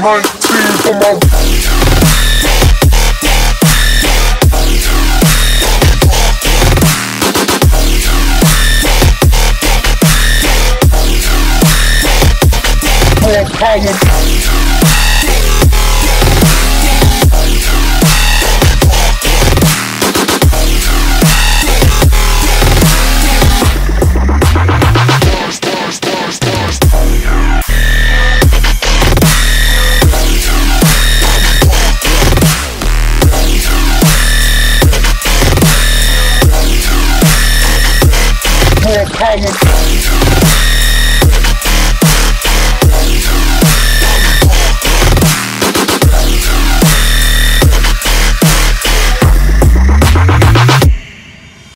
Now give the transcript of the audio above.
My team for my power. More hanging.